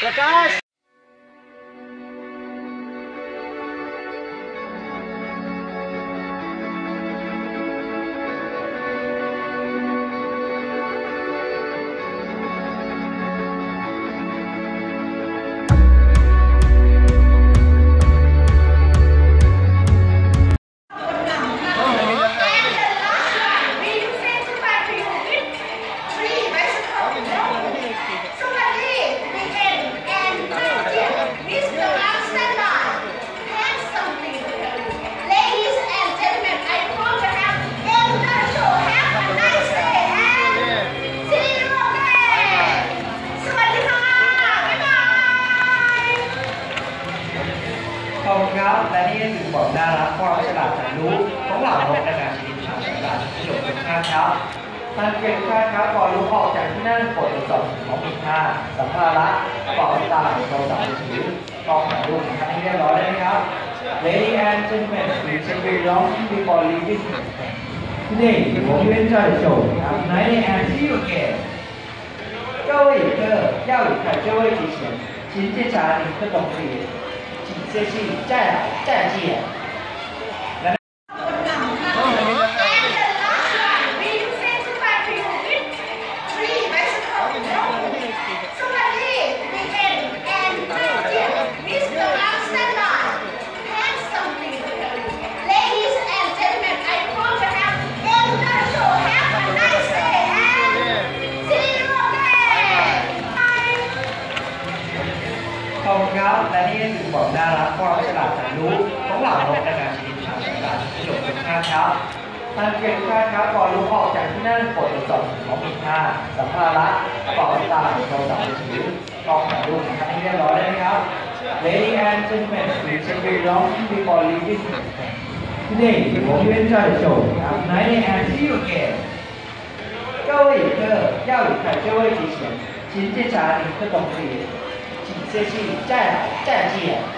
Prakash. และนี่ก็คือความน่ารักความฉลาดแสนรู้ของเหล่านกนานาชนิดชาวฉลาดที่หลบทุกท่านครับท่านเกียรติทุกท่านครับก่อนลุกออกจากที่นั่งกดตรวจสอบสิ่งของมีค่าสัมภาระกระเป๋าสตางค์โทรศัพท์มือถือกล้องถ่ายรูปของท่านให้เรียบร้อยได้ไหมครับ Ladies and gentlemen, please take your belongings before leaving. Today, we hope you enjoy the show. Have a nice day and see you again. 各位旅客要离开座位之前，请检查您的东西， 这是战战绩。 และนี่ก็คือความน่ารักความฉลาดแสนรู้ของเหล่านกนานาชนิดชาวฉลาดที่หลบทุกท่านครับท่านเกียรติทุกท่านครับก่อนลุกออกจากที่นั่งกดตรวจสอบสิ่งของมีค่าสัมภาระกระเป๋าสตางค์โทรศัพท์มือถือกล้องถ่ายรูปของท่านให้เรียบร้อยได้ไหมครับ Ladies and gentlemen, please take your belongings before leaving. Today, we hope you enjoy the show. Have a nice day and see you again. 各位旅客要离开座位之前，请检查您的东西， 这是战战绩。